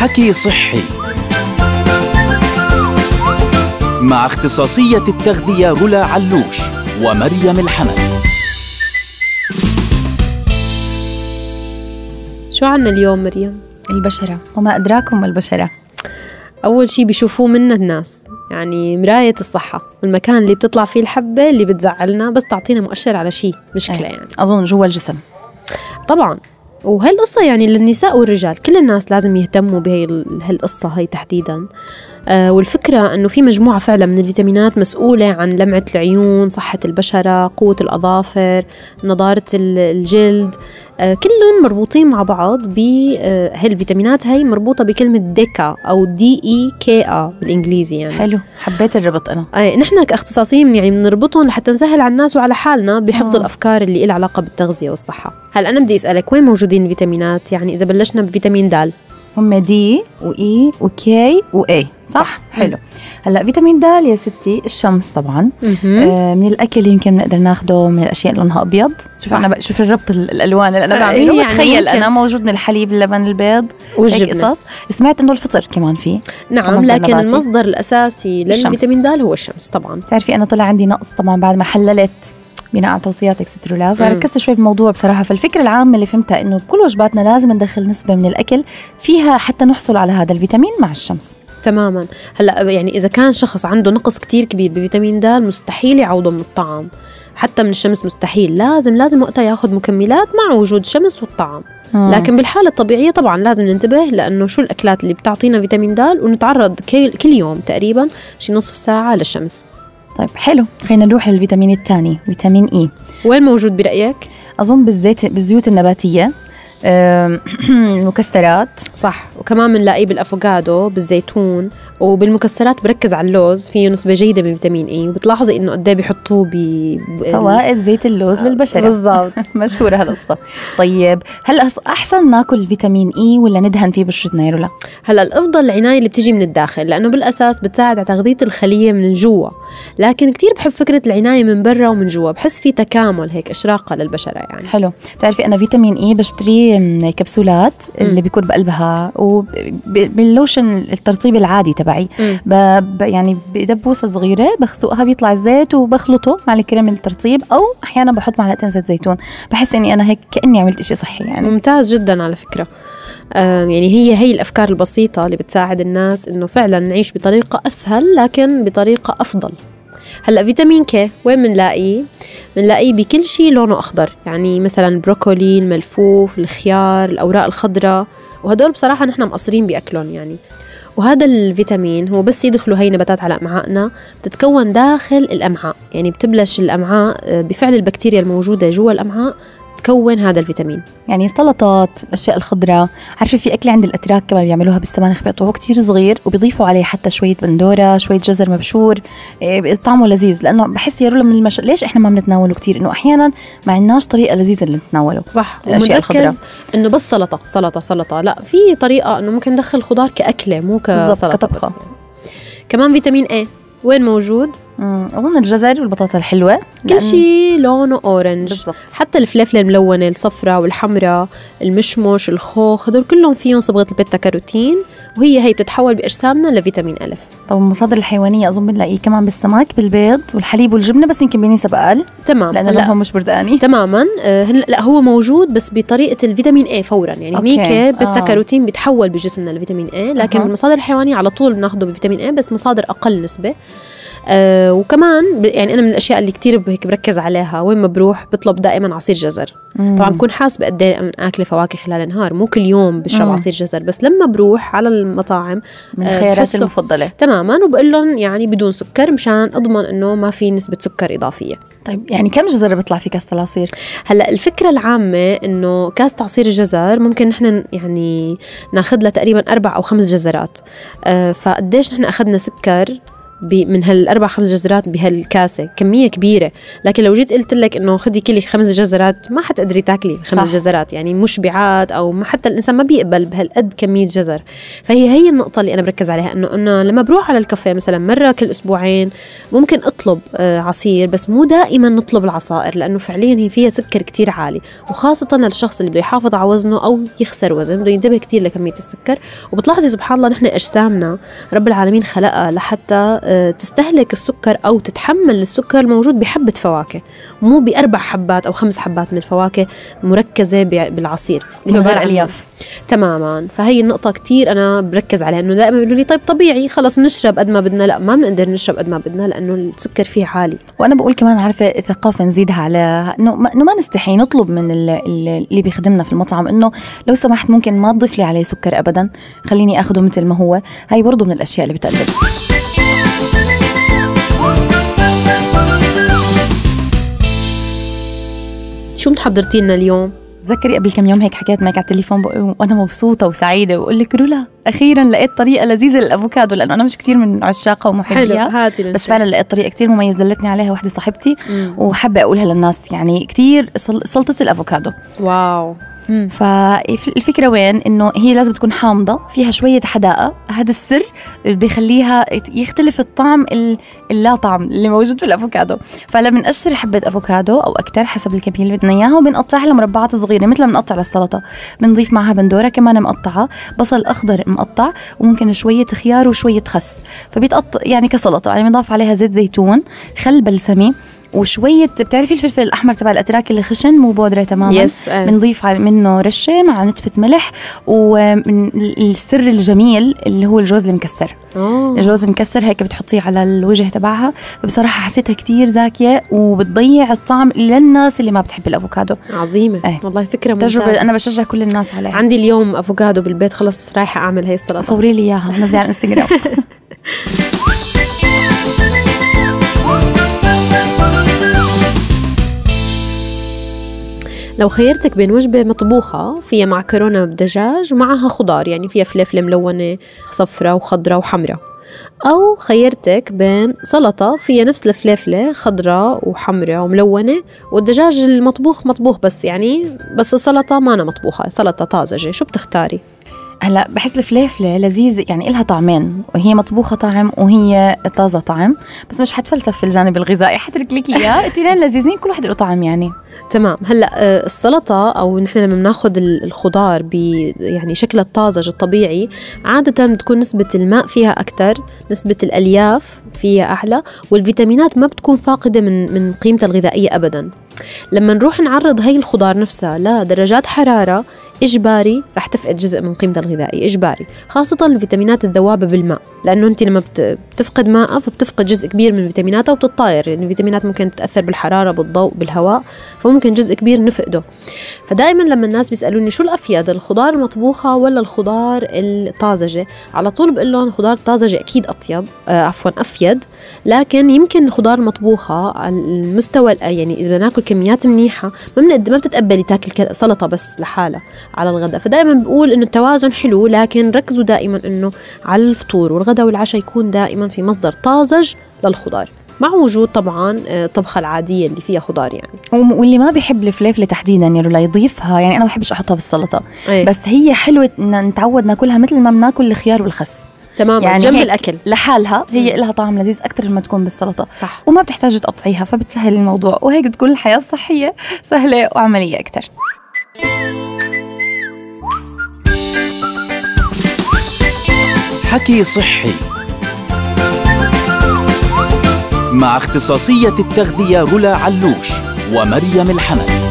حكي صحي. مع اختصاصية التغذية رولا علوش ومريم الحمد. شو عنا اليوم مريم؟ البشرة وما أدراكم ما البشرة. أول شي بيشوفوه منا الناس يعني مراية الصحة والمكان اللي بتطلع فيه الحبة اللي بتزعلنا بس تعطينا مؤشر على شيء مشكلة أي. يعني. أظن جوا الجسم. طبعا. وهي القصة يعني للنساء والرجال كل الناس لازم يهتموا بهي هالقصة تحديدا. والفكرة أنه في مجموعة فعلا من الفيتامينات مسؤولة عن لمعة العيون صحة البشرة قوة الأظافر نضارة ال- الجلد. آه كلهم مربوطين مع بعض ب آه هي مربوطة بكلمة ديكا أو دي إي كي آ بالإنجليزي يعني. حلو. حبيت الربط أنا. آه نحن كأختصاصيين يعني بنربطهم لحتى نسهل على الناس وعلى حالنا بحفظ آه. الأفكار اللي لها علاقة بالتغذية والصحة. هلا أنا بدي أسألك وين موجودين الفيتامينات؟ يعني إذا بلشنا بفيتامين د هم دي وإي وكي وإي صح؟ صح. حلو هلا فيتامين د يا ستي الشمس طبعا آه من الأكل يمكن بنقدر ناخده من الأشياء اللي لونها أبيض شوف صح. أنا شوف الربط ال- الألوان اللي أنا آه، بعمله يعني بتخيل. أنا موجود من الحليب اللبن البيض هيك والجبنة قصص سمعت إنه الفطر كمان فيه نعم لكن نباتي. المصدر الأساسي. للفيتامين د هو الشمس طبعا بتعرفي أنا طلع عندي نقص طبعا بعد ما حللت بناء على توصياتك ست رولا فركزت شوي بالموضوع بصراحة فالفكرة العامة اللي فهمتها إنه بكل وجباتنا لازم ندخل نسبة من الأكل فيها حتى نحصل على هذا الفيتامين مع الشمس. تماما. هلأ يعني إذا كان شخص عنده نقص كتير كبير بفيتامين د مستحيل يعوضه من الطعام. حتى من الشمس مستحيل. لازم لازم وقتها ياخذ مكملات مع وجود شمس والطعام. لكن بالحالة الطبيعية طبعا لازم ننتبه لأنه شو الأكلات اللي بتعطينا فيتامين د؟ ونتعرض كل, كل يوم تقريبا شي نصف ساعة للشمس. طيب حلو. خلينا نروح للفيتامين الثاني فيتامين اي وين موجود برأيك؟ أظن بالزيت بالزيوت النباتية. المكسرات. صح. وكمان بنلاقيه بالافوكادو بالزيتون. وبالمكسرات بركز على اللوز فيه نسبة جيدة من فيتامين إي وبتلاحظي إنه قد إيه بيحطوه ب فوائد زيت اللوز للبشرة. بالضبط. مشهورة هالقصة. طيب هل أحسن ناكل فيتامين إي ولا ندهن فيه بشرتنا يا هلأ الأفضل العناية اللي بتيجي من الداخل لأنه بالأساس بتساعد على تغذية الخلية من جوا. لكن كتير بحب فكرة العناية من برا ومن جوا بحس في تكامل هيك إشراقة للبشرة يعني. حلو. بتعرفي أنا فيتامين إي بشتري من كبسولات اللي بيكون بقلبها وباللوشن الترطيب العادي تبعي. ب... يعني بدبوسه صغيرة بخسقها بيطلع الزيت وبخلطه مع الكريم الترطيب أو أحيانا بحط معلقتين زيت زيتون. بحس إني أنا هيك كأني عملت إشي صحي يعني. ممتاز جدا على فكرة. يعني هي هي الأفكار البسيطة اللي بتساعد الناس إنه فعلا نعيش بطريقة أسهل لكن بطريقة أفضل. هلأ فيتامين كي وين بنلاقيه؟ بنلاقيه بكل شيء لونه أخضر. يعني مثلا البروكولي الملفوف الخيار الأوراق الخضراء. وهدول بصراحة نحن مقصرين بأكلهم يعني. وهذا الفيتامين هو بس يدخلوا هي نباتات على أمعائنا بتتكون داخل الأمعاء. يعني بتبلش الأمعاء آه، بفعل البكتيريا الموجودة جوا الأمعاء تكون هذا الفيتامين. يعني السلطات الأشياء الخضراء عارفة في أكلة عند الأتراك كمان بيعملوها بالسبانخ بيقطعوه كتير صغير وبيضيفوا عليه حتى شوية بندورة شوية جزر مبشور. إيه، طعمه لذيذ لأنه بحس يا رولا من المش... ليش إحنا ما بنتناوله كتير؟ إنه أحيانا ما عندناش طريقة لذيذة اللي نتناوله. صح. الأشياء الخضراء. إنه بس سلطة سلطة سلطة. لا في طريقة إنه ممكن ندخل خضار كأكلة مو كسلطة كطبخة. بس. كمان فيتامين اي وين موجود؟ مم، أظن الجزر والبطاطا الحلوة كل شيء لونه orange بالضبط. حتى الفلفله الملونة الصفراء والحمراء المشمش الخوخ هدول كلهم فيهم صبغة البيتا كاروتين وهي هي بتتحول بأجسامنا لفيتامين الف طب المصادر الحيوانية أظن بنلاقيه كمان بالسمك بالبيض والحليب والجبنة بس يمكن بنسب أقل. تمام. لأنه لونهم مش بردقاني تماما. آه، لا هو موجود بس بطريقة الفيتامين اي فورا. يعني. هنيك آه. كاروتين بيتحول بجسمنا لفيتامين اي لكن أها. بالمصادر الحيوانية على طول بناخده بفيتامين اي بس مصادر أقل نسبة. آه وكمان يعني أنا من الأشياء اللي كتير هيك بركز عليها وين ما بروح بطلب دائما عصير جزر. طبعا بكون حاسبة قد إيه آكلة فواكه خلال النهار مو كل يوم بشرب مم. عصير جزر بس لما بروح على المطاعم من آه، الخيارات بحسه- المفضلة. تماما وبقول لهم يعني بدون سكر مشان أضمن إنه ما في نسبة سكر إضافية. طيب يعني كم جزر بيطلع في كاسه العصير؟ هلأ الفكرة العامة إنه كاسه عصير الجزر ممكن نحن يعني ناخذ لها تقريبا أربع أو خمس جزرات. آه فقديش نحن أخذنا سكر من هالأربع خمس جزرات بهالكاسة. كمية كبيرة. لكن لو جيت قلت لك إنه خدي كلي خمس جزرات ما حتقدري تاكلي خمس صح. جزرات. يعني مشبعات أو ما حتى الإنسان ما بيقبل بهالقد كمية جزر. فهي هي النقطة اللي أنا بركز عليها. انه إنه لما بروح على الكافيه مثلا مرة كل أسبوعين ممكن أطلب آه، عصير بس مو دائما نطلب العصائر لأنه فعليا هي فيها سكر كتير عالي. وخاصه للشخص اللي بده يحافظ على وزنه أو يخسر وزن بده ينتبه كتير لكمية السكر. وبتلاحظي سبحان الله نحن أجسامنا رب العالمين خلقها لحتى تستهلك السكر أو تتحمل السكر الموجود بحبة فواكه مو بأربع حبات أو خمس حبات من الفواكه مركزة ب- بالعصير. اللي هو الألياف. تماما. فهي النقطة كتير أنا بركز عليها إنه دائما بيقولوا لي طيب طبيعي خلص نشرب قد ما بدنا لا ما بنقدر نشرب قد ما بدنا لأنه السكر فيه عالي. وأنا بقول كمان عارفة ثقافه نزيدها على إنه ما, إنه ما نستحي نطلب من ال- ال- اللي بيخدمنا في المطعم إنه لو سمحت ممكن ما تضيف لي عليه سكر ابدا خليني آخده مثل ما هو. هاي برضو من الأشياء اللي بتقلل. شو محضرتي لنا اليوم؟ تذكري قبل كم يوم هيك حكيت معك على التليفون وأنا مبسوطة وسعيدة وبقول لك رولا أخيرا لقيت طريقة لذيذة للأفوكادو لأنه أنا مش كثير من عشاقها ومحبيها بس فعلا لقيت طريقة كثير مميز دلتني عليها وحدة صاحبتي. وحابة أقولها للناس يعني كثير سلطة الأفوكادو واو فالفكرة وين؟ إنه هي لازم تكون حامضة فيها شوية حداقة. هذا السر اللي بيخليها يختلف الطعم ال- اللا طعم اللي موجود في الافوكادو فهلا بنقشر حبة أفوكادو أو أكثر حسب الكمية اللي بدنا إياها وبنقطعها لمربعات صغيرة مثل ما بنقطع للسلطة. بنضيف معها بندورة كمان مقطعة بصل أخضر مقطع وممكن شوية خيار وشوية خس. فبيتقطع يعني كسلطة يعني بنضاف عليها زيت زيتون خل بلسمي وشوية بتعرفي الفلفل الأحمر تبع الأتراك اللي خشن مو بودرة تماما؟ yes آه. بنضيف منه رشة مع نتفة ملح ومن السر الجميل اللي هو الجوز المكسر. آه. الجوز المكسر هيك بتحطيه على الوجه تبعها. بصراحة حسيتها كتير زاكية وبتضيع الطعم للناس اللي ما بتحب الأفوكادو. عظيمة. إيه. والله فكرة ممتازة. تجربة أنا بشجع كل الناس عليها. عندي اليوم أفوكادو بالبيت خلص رايحة أعمل هي السلطة صوري لي إياها نزلي على الإنستغرام. لو خيرتك بين وجبة مطبوخة فيها معكرونة بدجاج ومعها خضار يعني فيها فلفلة ملونة صفرة وخضرة وحمرة أو خيرتك بين سلطة فيها نفس الفلفلة خضرة وحمرة وملونة والدجاج المطبوخ مطبوخ بس يعني بس السلطة ما أنا مطبوخة سلطة طازجة شو بتختاري؟ هلا بحس الفليفله لذيذة يعني إلها طعمين وهي مطبوخة طعم وهي طازة طعم بس مش حتفلسف في الجانب الغذائي. حترك لك إياه؟ الاثنين لذيذين كل واحد له طعم يعني. تمام. هلا آه، السلطة أو نحن لما بناخذ ال- الخضار ب يعني شكلها الطازج الطبيعي عادة بتكون نسبة الماء فيها أكثر نسبة الألياف فيها أعلى والفيتامينات ما بتكون فاقدة من من قيمتها الغذائية ابدا. لما نروح نعرض هي الخضار نفسها لدرجات حرارة إجباري رح تفقد جزء من قيمتها الغذائيه إجباري خاصة الفيتامينات الذوابة بالماء لأنه أنت لما بت- بتفقد ماءها فبتفقد جزء كبير من فيتاميناتها وبتتطاير يعني الفيتامينات ممكن تتأثر بالحرارة بالضوء بالهواء فممكن جزء كبير نفقده. فدائما لما الناس بيسألوني شو الأفيد الخضار المطبوخة ولا الخضار الطازجة؟ على طول بقول لهم الخضار الطازجه أكيد أطيب آه عفوا أفيد لكن يمكن الخضار المطبوخة على المستوى يعني إذا ناكل كميات منيحة ما ما بتتقبلي تاكل سلطة بس لحالها. على الغداء. فدائما بقول إنه التوازن حلو لكن ركزوا دائما إنه على الفطور والغداء والعشاء يكون دائما في مصدر طازج للخضار. مع وجود طبعا آه، الطبخة العادية اللي فيها خضار يعني. واللي ما بيحب الفليفلة تحديدا يعني لا يضيفها يعني أنا ما بحبش أحطها في السلطة. أيه. بس هي حلوة إن نتعود ناكلها مثل ما بناكل الخيار والخس. تماما يعني جنب الأكل. لحالها هي لها طعم لذيذ أكثر ما تكون بالسلطة. صح. وما بتحتاج تقطعيها فبتسهل الموضوع. وهيك بتكون الحياة الصحية سهلة وعملية أكثر حكي صحي. مع اختصاصية التغذية رولا علوش ومريم الحمد.